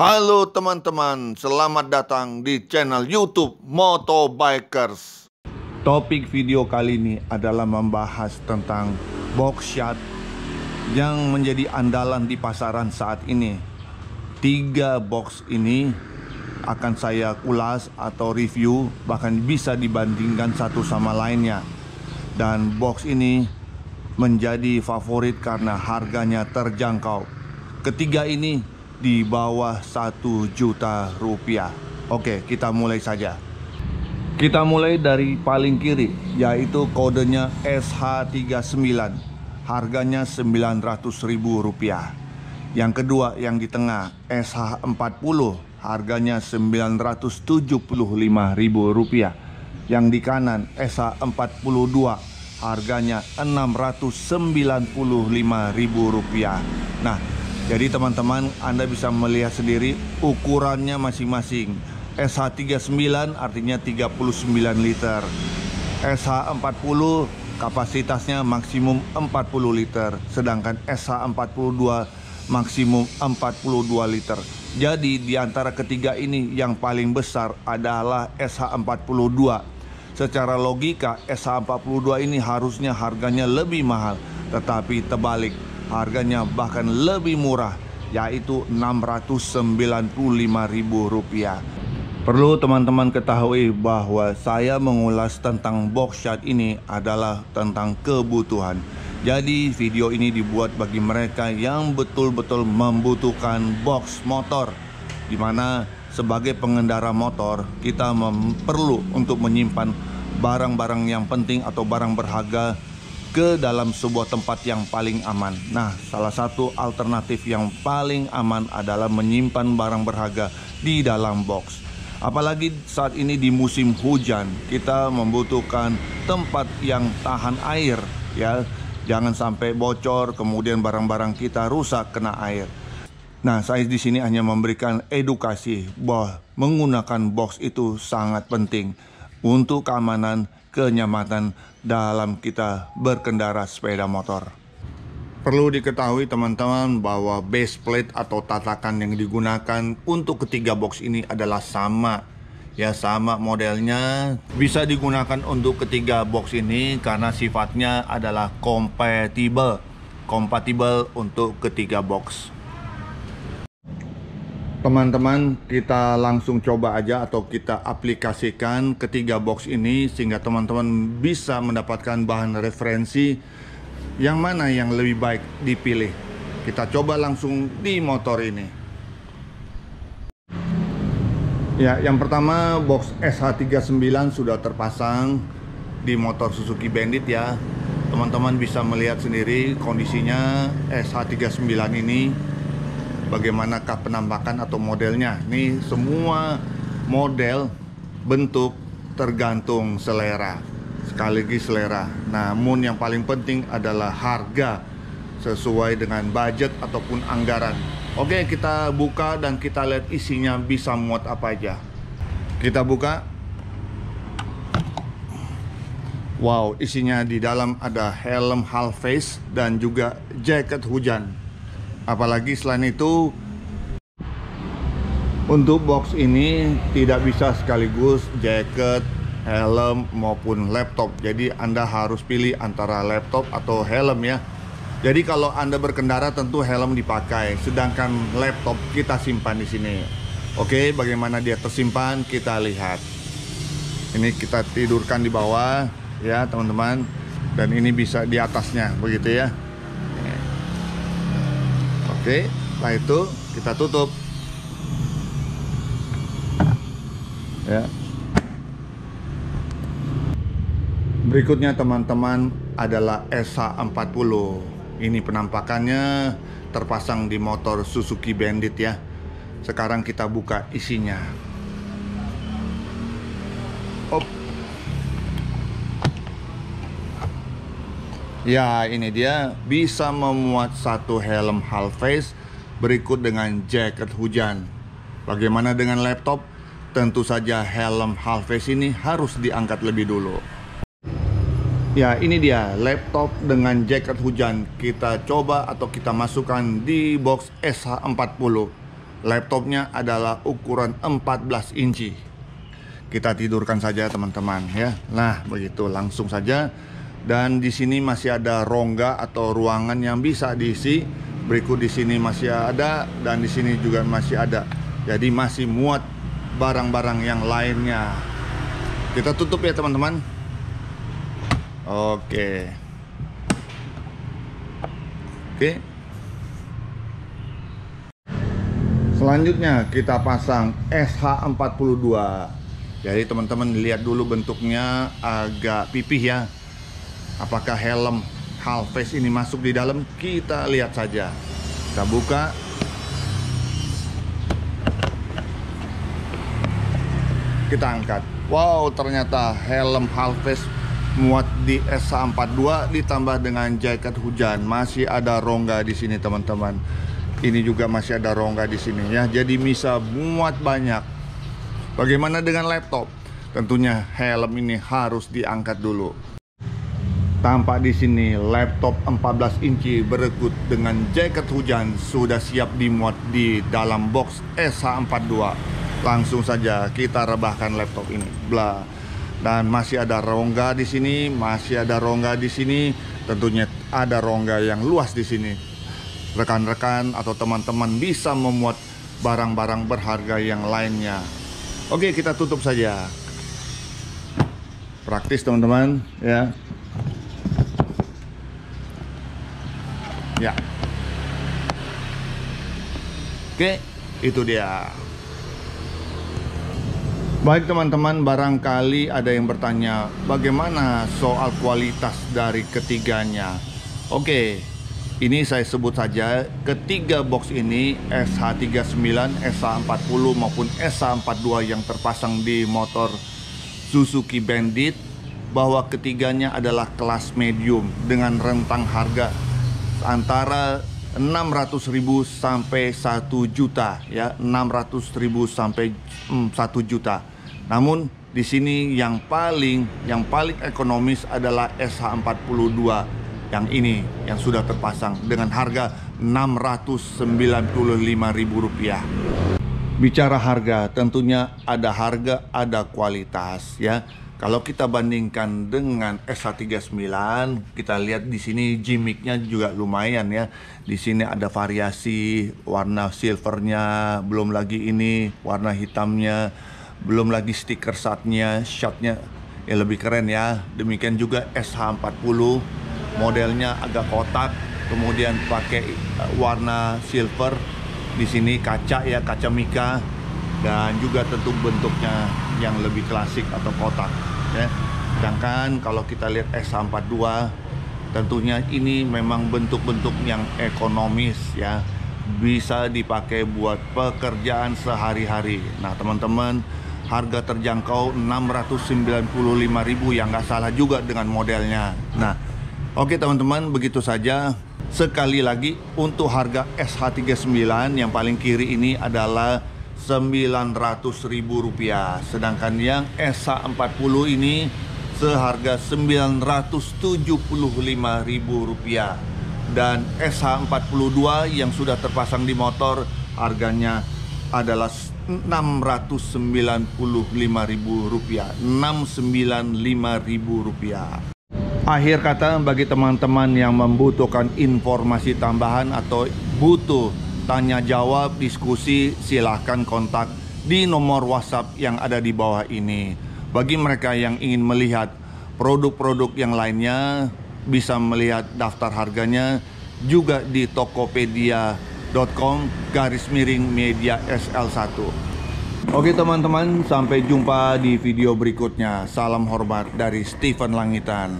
Halo teman-teman, selamat datang di channel YouTube Motobikers. Topik video kali ini adalah membahas tentang box shot yang menjadi andalan di pasaran saat ini. Tiga box ini akan saya ulas atau review bahkan bisa dibandingkan satu sama lainnya. Dan box ini menjadi favorit karena harganya terjangkau. Ketiga ini di bawah satu juta rupiah. Oke, kita mulai saja. Kita mulai dari paling kiri, yaitu kodenya SH39. Harganya Rp900.000. Yang kedua yang di tengah SH40, harganya Rp975.000. Yang di kanan SH42, harganya Rp695.000. Nah, jadi teman-teman Anda bisa melihat sendiri ukurannya masing-masing. SH39 artinya 39 liter. SH40 kapasitasnya maksimum 40 liter sedangkan SH42 maksimum 42 liter. Jadi di antara ketiga ini yang paling besar adalah SH42 secara logika SH42 ini harusnya harganya lebih mahal tetapi terbalik harganya bahkan lebih murah yaitu Rp695.000 Perlu teman-teman ketahui bahwa saya mengulas tentang box shot ini adalah tentang kebutuhan. Jadi video ini dibuat bagi mereka yang betul-betul membutuhkan box motor di mana sebagai pengendara motor kita perlu untuk menyimpan barang-barang yang penting atau barang berharga ke dalam sebuah tempat yang paling aman. Nah, salah satu alternatif yang paling aman adalah menyimpan barang berharga di dalam box. Apalagi saat ini di musim hujan, kita membutuhkan tempat yang tahan air ya. Jangan sampai bocor kemudian barang-barang kita rusak kena air. Nah, saya di sini hanya memberikan edukasi bahwa menggunakan box itu sangat penting untuk keamanan, kenyamanan dalam kita berkendara sepeda motor. Perlu diketahui teman-teman bahwa base plate atau tatakan yang digunakan untuk ketiga box ini adalah sama. Ya sama modelnya. Bisa digunakan untuk ketiga box ini karena sifatnya adalah kompatibel kompatibel untuk ketiga box teman-teman kita langsung coba aja atau kita aplikasikan ketiga box ini sehingga teman-teman bisa mendapatkan bahan referensi yang mana yang lebih baik dipilih? Kita coba langsung di motor ini. Ya, yang pertama box SH39 sudah terpasang di motor Suzuki Bandit ya. Teman-teman bisa melihat sendiri kondisinya SH39 ini bagaimanakah penampakan atau modelnya. Ini semua model bentuk tergantung selera sekaligus selera. Namun yang paling penting adalah harga sesuai dengan budget ataupun anggaran. Oke, kita buka dan kita lihat isinya bisa muat apa aja. Kita buka. Wow, isinya di dalam ada helm half face dan juga jaket hujan. Apalagi selain itu untuk box ini tidak bisa sekaligus jaket helm maupun laptop. Jadi Anda harus pilih antara laptop atau helm ya. Jadi kalau Anda berkendara tentu helm dipakai, sedangkan laptop kita simpan di sini. Oke, bagaimana dia tersimpan kita lihat. Ini kita tidurkan di bawah ya, teman-teman. Dan ini bisa di atasnya begitu ya. Oke, setelah itu kita tutup. Ya, Berikutnya teman-teman adalah SH40 Ini penampakannya terpasang di motor Suzuki Bandit ya. Sekarang kita buka isinya Ya ini dia bisa memuat satu helm half face Berikut dengan jaket hujan Bagaimana dengan laptop? Tentu saja helm half face ini harus diangkat lebih dulu Ya ini dia laptop dengan jaket hujan Kita coba atau kita masukkan di box SH40 laptopnya adalah ukuran 14 inci. Kita tidurkan saja teman-teman ya. Nah, begitu langsung saja. Dan di sini masih ada rongga atau ruangan yang bisa diisi. Berikut di sini masih ada dan di sini juga masih ada. Jadi masih muat barang-barang yang lainnya. Kita tutup ya teman-teman. Oke. Oke. Selanjutnya kita pasang SH42. Jadi teman-teman lihat dulu bentuknya agak pipih ya. Apakah helm half face ini masuk di dalam? Kita lihat saja. Kita buka. Kita angkat. Wow, ternyata helm half face muat di SH42 ditambah dengan jaket hujan. Masih ada rongga di sini teman-teman ini juga masih ada rongga di sini ya jadi bisa muat banyak bagaimana dengan laptop tentunya helm ini harus diangkat dulu tampak di sini laptop 14 inci berekut dengan jaket hujan sudah siap dimuat di dalam box SH42 langsung saja kita rebahkan laptop ini bla dan masih ada rongga di sini masih ada rongga di sini tentunya ada rongga yang luas di sini rekan-rekan atau teman-teman bisa memuat barang-barang berharga yang lainnya. Oke, kita tutup saja. Praktis teman-teman, ya. Ya. Oke, itu dia. Baik teman-teman, barangkali ada yang bertanya bagaimana soal kualitas dari ketiganya. Oke, ini saya sebut saja ketiga box ini SH39, SH40 maupun SH42 yang terpasang di motor Suzuki Bandit bahwa ketiganya adalah kelas medium dengan rentang harga antara 600.000 sampai 1 juta ya 600.000 sampai 1 hmm, juta. Namun di sini yang paling yang paling ekonomis adalah SH42 yang ini yang sudah terpasang dengan harga Rp695.000. Bicara harga, tentunya ada harga, ada kualitas ya. Kalau kita bandingkan dengan SH39, kita lihat di sini gimmicknya juga lumayan ya. Di sini ada variasi warna silvernya, belum lagi ini warna hitamnya, belum lagi stiker shotnya, shotnya ya lebih keren ya. Demikian juga SH40 modelnya agak kotak kemudian pakai eh, warna silver di sini kaca ya kaca mika dan juga tentu bentuknya yang lebih klasik atau kotak ya. Sedangkan kalau kita lihat S42 tentunya ini memang bentuk-bentuk yang ekonomis ya. Bisa dipakai buat pekerjaan sehari-hari. Nah teman-teman harga terjangkau 695.000 yang nggak salah juga dengan modelnya. Nah Oke teman-teman, begitu saja. Sekali lagi untuk harga SH39 yang paling kiri ini adalah Rp900.000. Sedangkan yang SH40 ini seharga Rp975.000. Dan SH42 yang sudah terpasang di motor harganya adalah Rp695.000. Rp695.000. Akhir kata bagi teman-teman yang membutuhkan informasi tambahan atau butuh tanya jawab diskusi silahkan kontak di nomor WhatsApp yang ada di bawah ini. Bagi mereka yang ingin melihat produk-produk yang lainnya bisa melihat daftar harganya juga di tokopedia.com garis miring media SL1. Oke teman-teman, sampai jumpa di video berikutnya. Salam hormat dari Stephen Langitan.